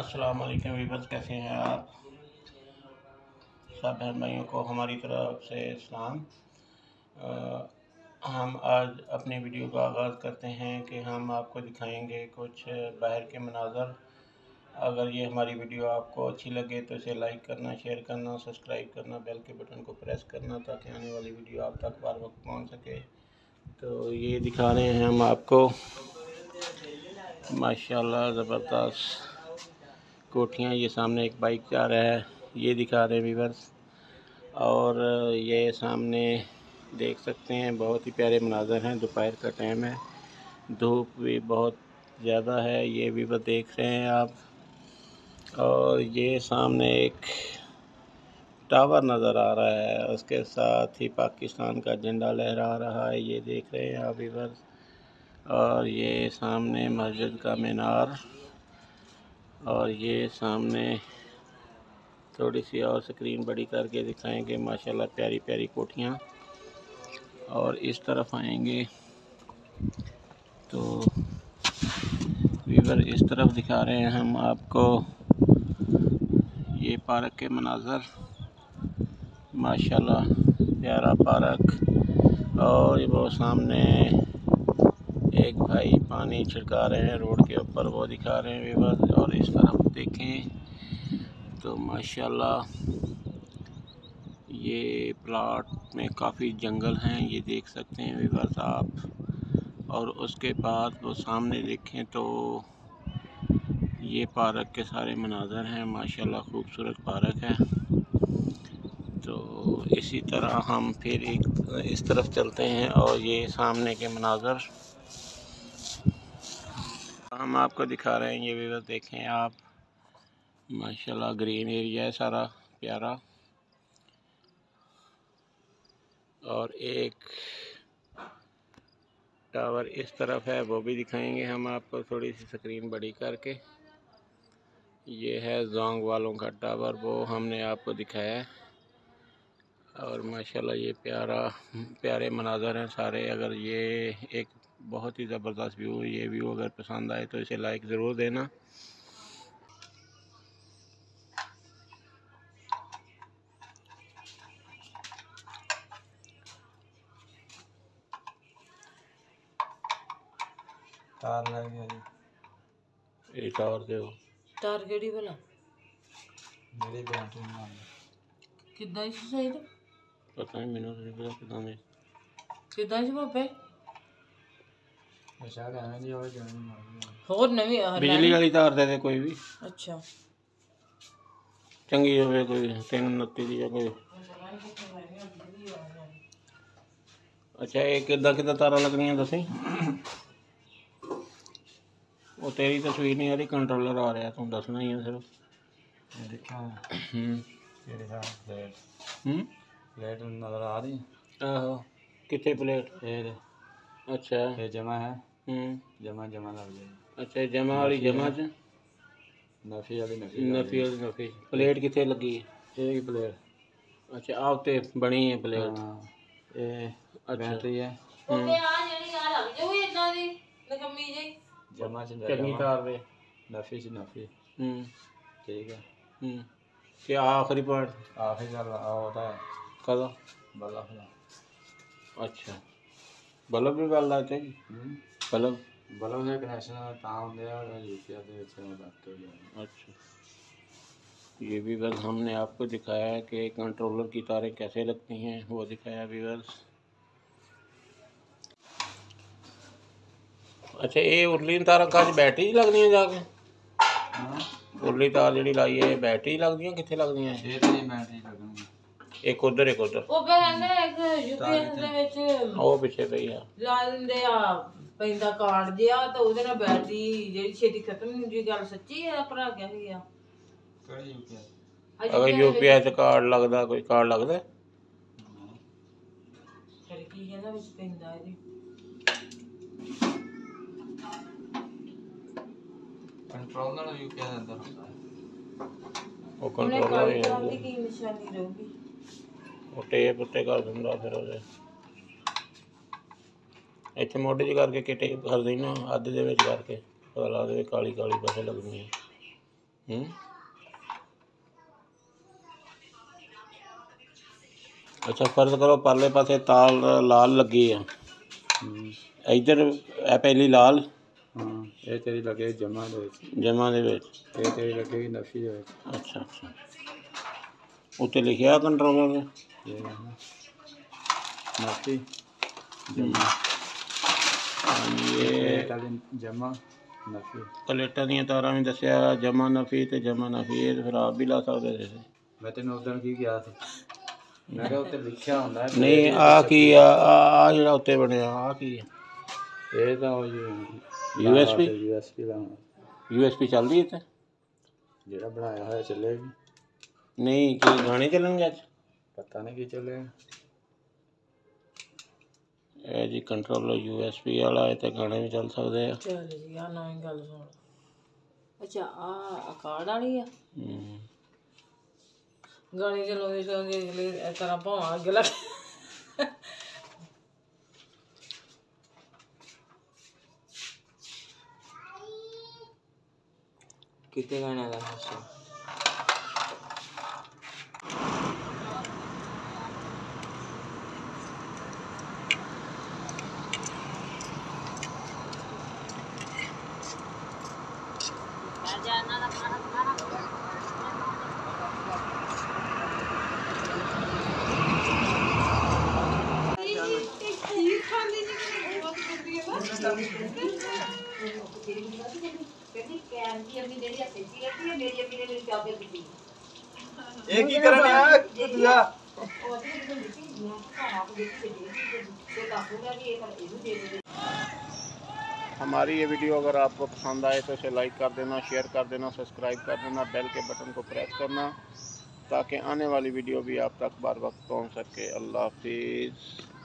अस्सलाम वालेकुम वीवर्स, कैसे हैं आप? सब बहन भाइयों को हमारी तरफ़ से इस्लाम हम आज अपने वीडियो का आगाज़ करते हैं कि हम आपको दिखाएँगे कुछ बाहर के मनाजर। अगर ये हमारी वीडियो आपको अच्छी लगे तो इसे लाइक करना, शेयर करना, सब्सक्राइब करना, बेल के बटन को प्रेस करना ताकि आने वाली वीडियो आप तक बार वक्त पहुँच सके। तो ये दिखा रहे हैं हम आपको। माशाल्लाह, ज़बरदस्त। कोठियाँ, ये सामने एक बाइक जा रहा है, ये दिखा रहे हैं वीवर्स और ये सामने देख सकते हैं, बहुत ही प्यारे मनाजर हैं, दोपहर का टाइम है। धूप भी बहुत ज़्यादा है, ये वीवर देख रहे हैं आप। और ये सामने एक टावर नज़र आ रहा है, उसके साथ ही पाकिस्तान का झंडा लहरा रहा है, ये देख रहे हैं आप वीवर्स और ये सामने मस्जिद का मीनार और ये सामने थोड़ी सी और स्क्रीन बड़ी करके दिखाएँगे। माशाल्लाह, प्यारी प्यारी कोठियाँ। और इस तरफ़ आएँगे तो वीवर इस तरफ़ दिखा रहे हैं हम आपको। ये पार्क के मनाजर। माशाल्लाह, प्यारा पार्क। और वो सामने एक भाई पानी छिड़का रहे हैं रोड के ऊपर, वो दिखा रहे हैं वीवर और इस तरफ़ देखें तो माशाल्लाह ये प्लाट में काफ़ी जंगल हैं, ये देख सकते हैं वीवर्स आप। और उसके बाद वो सामने देखें तो ये पार्क के सारे मनाजर हैं, माशाल्लाह खूबसूरत पार्क है। तो इसी तरह हम फिर एक, इस तरफ़ चलते हैं और ये सामने के मनाजर हम आपको दिखा रहे हैं, ये भी देखें आप। माशाल्लाह ग्रीन एरिया है सारा, प्यारा। और एक टावर इस तरफ़ है, वो भी दिखाएँगे हम आपको थोड़ी सी स्क्रीन बड़ी करके। ये है जोंग वालों का टावर वो हमने आपको दिखाया है। और माशाल्लाह ये प्यारा प्यारे मनाजर हैं सारे। अगर ये एक बहुत ही ज़बरदस्त व्यू ये व्यू अगर पसंद आए तो इसे लाइक ज़रूर देना। तार लग गया दे। तार केड़ी भला मेरी बैटरी ना कितना इससे सही है ਪਤਾ ਨਹੀਂ ਮੈਨੂੰ ਨਹੀਂ ਪਤਾ ਕਿਦਾਂ ਦੇ। ਕਿਦਾਂ ਜੀ ਬਾਬੇ ਮਸ਼ਾਲ ਐਵੇਂ ਦੀ ਆਵਾਜ਼ ਜਾਣੀ ਮਾਰਦੀ ਹੋਰ ਨਵੀਂ ਆਹ ਬਿਜਲੀ ਵਾਲੀ ਤਾਰ ਦੇ ਦੇ ਕੋਈ ਵੀ। ਅੱਛਾ। ਚੰਗੀ ਹੋਵੇ ਕੋਈ 329 ਦੀ ਜਾਂ ਕੋਈ। ਅੱਛਾ ਇਹ ਕਿੱਦਾਂ ਕਿੱਦਾਂ ਤਾਰਾਂ ਲੱਗਣੀਆਂ ਦੱਸੀ? ਉਹ ਤੇਰੀ ਤਸਵੀਰ ਨਹੀਂ ਆ ਰਹੀ ਕੰਟਰੋਲਰ ਆ ਰਿਹਾ ਤੂੰ ਦੱਸਣਾ ਹੀ ਆ ਸਿਰਫ। ਦੇਖਾਂ ਹੂੰ। ਕਿਹੜੇ ਹਿਸਾਬ ਹੂੰ? ਪਲੇਟ ਨਜ਼ਰ ਆ ਰਹੀ ਆਹੋ ਕਿੱਥੇ ਪਲੇਟ? ਇਹ ਦੇ ਅੱਛਾ। ਇਹ ਜਮਾ ਹੈ। ਹੂੰ। ਜਮਾ ਜਮਾ ਲੱਗ ਜਾਏਗੀ। ਅੱਛਾ ਜਮਾ ਵਾਲੀ ਜਮਾ ਚ? ਨਫੀ ਵਾਲੀ ਨਫੀ ਨਫੀ ਵਾਲੀ ਨਫੀ। ਪਲੇਟ ਕਿੱਥੇ ਲੱਗੀ? ਹੈ? ਇਹ ਕੀ ਪਲੇਟ। ਅੱਛਾ ਆ ਉੱਤੇ ਬਣੀ ਹੈ ਪਲੇਟ। ਹਾਂ। ਇਹ ਅੱਛਾ। ਬੈਟਰੀ ਹੈ। ਉਹ ਤੇ ਆ ਜਿਹੜੀ ਆ ਲੱਗ ਜਾਊ ਇਦਾਂ ਦੀ ਨਕਮੀ ਜੀ ਜਮਾ ਚ ਚੰਗੀ ਜਮਾ ਤਾਰ ਦੇ ਨਫੀ ਚ ਨਫੀ। ਹੂੰ। ਠੀਕ ਹੈ। ਹੂੰ। ਤੇ ਆਖਰੀ ਪੁਆਇੰਟ ਆਖਰੀ ਗੱਲ ਆ ਉਹਦਾ ਕਦਾ ਬਲਾ ਫਲਾ ਅੱਛਾ ਬਲਬ ਵੀ ਬਲਦਾ ਤੇ ਹੂੰ ਬਲਬ ਬਲਬ ਦੇ ਕਨੈਕਸ਼ਨ ਤਾਂ ਹੁੰਦੇ ਆ ਯੂਪੀਆ ਦੇ ਵਿੱਚ ਰੱਖ ਕੇ ਲਿਆ अच्छा ये भी बस हमने आपको दिखाया है कि कंट्रोलर की तारें कैसे लगती हैं वो दिखाया भी बस अच्छा ये उरली तार कच बैटरी लगनी है जाके ਹਾਂ उरली तार जी लाई है बैटरी लगदी कितने लगदी ਇਹ ਤੇ ਇੱਕ ਉਧਰ ਇੱਕ ਉਧਰ। ਉਹ ਕਹਿੰਦੇ ਇੱਕ ਯੂਪੀਐਸ ਦੇ ਵਿੱਚ ਉਹ ਪਿੱਛੇ ਪਈ ਆ। ਲਾ ਦਿੰਦੇ ਆ ਪੈਂਦਾ ਕਾਰਡ ਜਿਆ ਤਾਂ ਉਹਦੇ ਨਾਲ ਬੈਟਰੀ ਜਿਹੜੀ ਛੇਤੀ ਖਤਮ ਹੁੰਦੀ ਜੀ ਗੱਲ ਸੱਚੀ ਆ ਭਰਾ ਕਹਿ ਗਿਆ ਕਿਹੜੀ ਯੂਪੀਐਸ ਅਗਰ ਯੂਪੀਐਸ ਕਾਰਡ ਲੱਗਦਾ ਕੋਈ ਕਾਰਡ ਲੱਗਦਾ? ਫਿਰ ਕੀ ਕਹਿੰਦਾ ਵਿੱਚ ਪੈਂਦਾ ਇਹਦੇ? ਕੰਟਰੋਲ ਨਾਲ ਯੂਪੀਐਸ ਅੰਦਰ ਹੁੰਦਾ। ਹੈ। ਉਹ ਉਹਨੇ ਕੰਟਰੋਲ ਕਾਲੀ ਕਾਰਡ ਦੀ ਕੀ ਨਿਸ਼ਾਨੀ ਰਹੂਗੀ? ਉਹ ਟੇਪ ਉੱਤੇ ਕਰ ਦਿੰਦਾ ਫਿਰ ਉਹਦੇ। ਇੱਥੇ ਮੋਢੇ 'ਚ ਕਰਕੇ ਕਿਤੇ ਕਰ ਦੇਣਾ ਅੱਧ ਦੇ ਵਿੱਚ ਕਰਕੇ। ਪਤਾ ਲਾ ਦੇ ਕਾਲੀ ਕਾਲੀ ਪਾਸੇ ਲੱਗਣੀ ਹੈ ਹੂੰ? ਅੱਛਾ ਫਰਜ਼ ਕਰੋ ਪਰਲੇ ਪਾਸੇ ਤਾਲ ਲਾਲ ਲੱਗੀ ਆ। ਇੱਧਰ ਇਹ ਪਹਿਲੀ ਲਾਲ। ਹਾਂ ਇਹ ਤੇਰੀ ਲੱਗੇ ਜਮਾ ਦੇ ਵਿੱਚ। ਜਮਾ ਦੇ ਵਿੱਚ। ਇਹ ਤੇਰੀ ਲੱਗੇਗੀ ਨਫੀ ਦੇ ਵਿੱਚ। ਅੱਛਾ ਅੱਛਾ। ਉੱਤੇ ਲਿਖਿਆ ਕੰਟਰੋਲਰ ਹੈ ਨਫੀ ਕਲੇਟਾਂ ਦੀਆਂ ਤਾਰਾਂ ਵੀ ਦੱਸਿਆ ਜਮਾ ਨਫੀ ਤੇ ਜਮਾ ਨਫੀ ਇਹ ਫਿਰ ਆਪ ਵੀ ਲਾ ਸਕਦੇ ਸੀ। ਮੈਂ ਤੈਨੂੰ ਉਦੋਂ ਕੀ ਕਿਹਾ ਸੀ? ਮੈਂ ਕਿਹਾ ਉੱਤੇ ਲਿਖਿਆ ਹੁੰਦਾ ਹੈ ਨਹੀਂ ਆ ਕੀ ਆ? ਆ ਜਿਹੜਾ ਉੱਤੇ ਬਣਿਆ ਆ ਕੀ ਆ? ਇਹ ਤਾਂ ਉਹ USB? ਯੂਐਸਪੀ ਦਾ ਯੂਐਸਪੀ ਚੱਲਦੀ ਇੱਥੇ? ਜਿਹੜਾ ਬਣਾਇਆ ਹੋਇਆ ਚੱਲੇਗੀ। ਨਹੀਂ ਕੀ ਗਾਣੇ ਚੱਲਣਗੇ ਅੱਜ? ਪਤਾ ਨਹੀਂ ਕੀ ਚੱਲੇਗਾ ਇਹ ਜੀ ਕੰਟਰੋਲਰ ਯੂਐਸਪੀ ਵਾਲਾ ਹੈ ਤੇ ਗਾਣੇ ਵੀ ਚੱਲ ਸਕਦੇ ਆ। ਚੱਲ ਜੀ ਆ ਨਵੀਂ ਗੱਲ ਸੁਣ। ਅੱਛਾ ਆ ਕਾਰਡ ਵਾਲੀ ਆ? ਹਮ। ਗਾਣੀ ਚਲਾਉਂਦੇ ਚਲਾਉਂਦੇ ਅਗਲੇ ਇਸ ਤਰ੍ਹਾਂ ਭਾਵਾਂ ਅੱਗੇ ਲੱਗ ਕਿਤੇ ਗਾਣਾ ਦਾ ਹਾਸਾ एक हमारी ये वीडियो अगर आपको पसंद आए तो इसे लाइक कर देना शेयर कर देना सब्सक्राइब कर देना बेल के बटन को प्रेस करना ताकि आने वाली वीडियो भी आप तक बार वक्त पहुँच सके अल्लाह हाफिज़